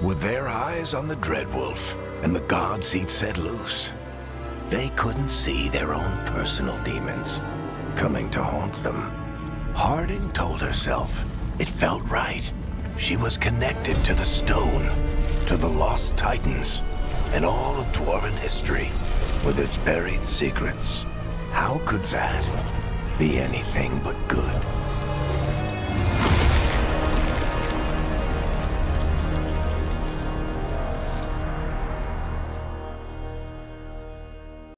With their eyes on the Dreadwolf and the gods he'd set loose, they couldn't see their own personal demons coming to haunt them. Harding told herself it felt right. She was connected to the stone, to the lost titans, and all of Dwarven history with its buried secrets. How could that be anything but good?